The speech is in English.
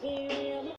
through,